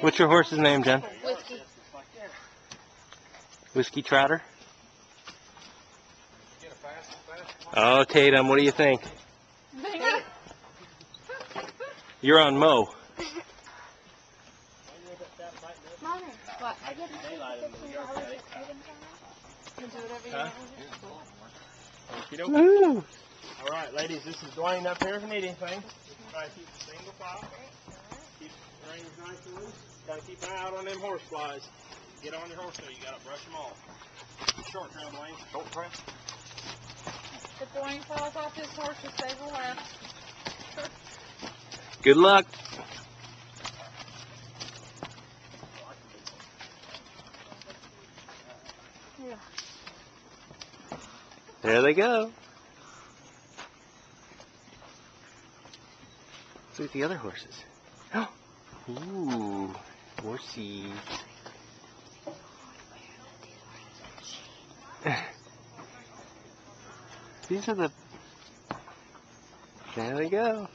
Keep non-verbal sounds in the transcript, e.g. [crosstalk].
What's your horse's name, Jen? Whiskey. Whiskey Trotter? Get a fast, fast. Oh, Tatum, what do you think? You're on Mo. Mommy, what? I get to see the 15 hours at Tatum time? You do whatever you Huh? Okey-doke. Woo. All right, ladies, this is Dwayne up here if you need anything. Try to keep a single file. Keep the reins nice and loose. Gotta keep an eye out on them horse flies. Get on your horse though, you gotta brush them off. Short trail, Dwayne. Short trail. If Dwayne falls off his horse, just save a laugh. Good luck. [laughs] Yeah. There they go. Let's look at the other horses. Oh, [gasps] Ooh, horsey. These are the. There they go.